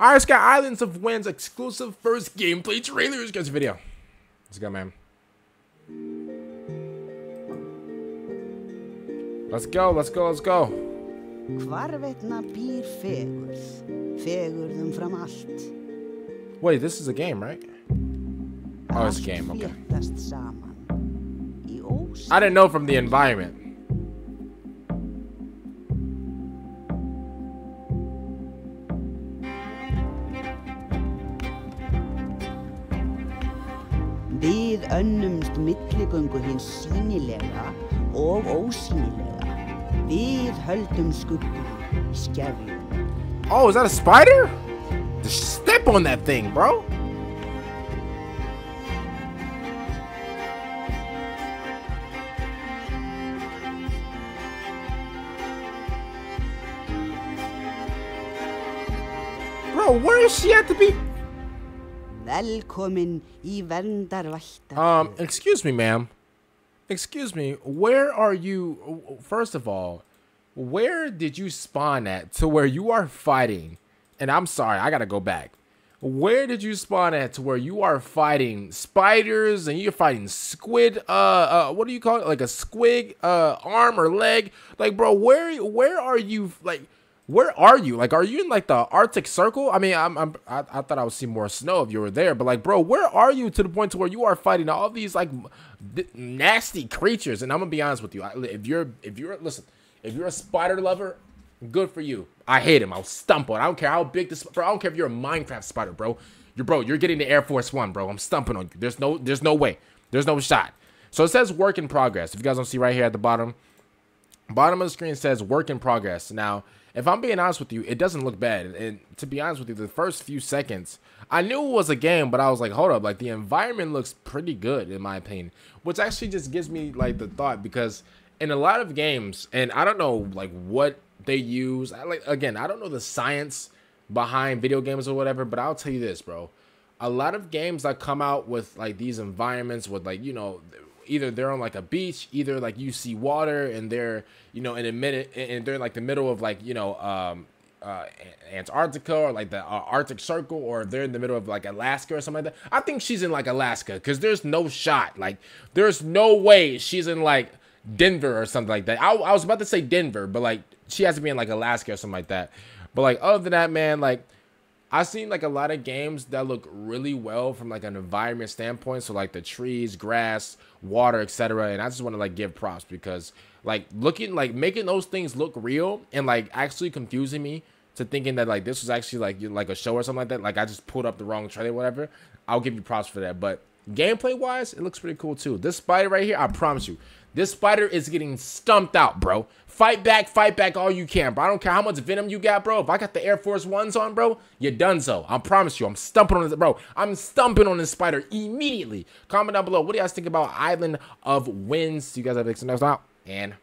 Alright, Sky Islands of Winds exclusive first gameplay trailer trailers. Guys, video. Let's go, man. Let's go, let's go, let's go. Hvarvetna býr fegurð, fegurð umfram allt. Wait, this is a game, right? Oh, it's a game, okay. Allt fléttast saman. Í ós... I didn't know from the environment. Við önnumst hins sínilega og ósýnilega. Við höldum skuggum. Oh, is that a spider? Just step on that thing, bro. Bro, where is she at to be? Velkomin í. Um, excuse me, ma'am. Excuse me, where are you? First of all, where did you spawn at to where you are fighting? And I'm sorry, I gotta go back. Where did you spawn at to where you are fighting spiders and you're fighting squid? Uh, uh, what do you call it? Like a squig uh arm or leg? Like, bro, where where are you? Like, where are you? Like, are you in like the Arctic Circle? I mean, I'm, I'm I, I thought I would see more snow if you were there, but like, bro, where are you to the point to where you are fighting all these like nasty creatures? And I'm gonna be honest with you, if you're if you're listen, if you're a spider lover, good for you. I hate him. I'll stump on. I don't care how big this. Bro, I don't care if you're a Minecraft spider, bro. You're bro. You're getting the Air Force One, bro. I'm stumping on you. There's no. There's no way. There's no shot. So it says work in progress. If you guys don't see right here at the bottom, bottom of the screen says work in progress. Now if I'm being honest with you, it doesn't look bad. And to be honest with you, the first few seconds, I knew it was a game, but I was like, hold up, like the environment looks pretty good in my opinion, which actually just gives me like the thought because in a lot of games, and I don't know like what they use. I like again, I don't know the science behind video games or whatever, but I'll tell you this, bro. A lot of games that come out with like these environments with like you know either they're on like a beach, either like you see water and they're you know in a minute and they're in like the middle of like you know um uh Antarctica or like the uh, Arctic Circle or they're in the middle of like Alaska or something like that. I think she's in like Alaska because there's no shot. Like there's no way she's in like Denver or something like that. I, I was about to say Denver, but like she has to be in like Alaska or something like that. But like other than that, man, like I've seen like a lot of games that look really well from like an environment standpoint. So like the trees, grass, water, etc. And I just want to like give props because like looking like making those things look real and like actually confusing me to thinking that like this was actually like you like a show or something like that. Like I just pulled up the wrong trailer, whatever. I'll give you props for that. But gameplay wise, it looks pretty cool too. This spider right here, I promise you, this spider is getting stumped out, bro. Fight back, fight back all you can, bro. I don't care how much venom you got, bro. If I got the Air Force Ones on, bro, you're done so. I promise you. I'm stumping on this, bro. I'm stumping on this spider immediately. Comment down below. What do you guys think about Island of Winds? You guys have next time. And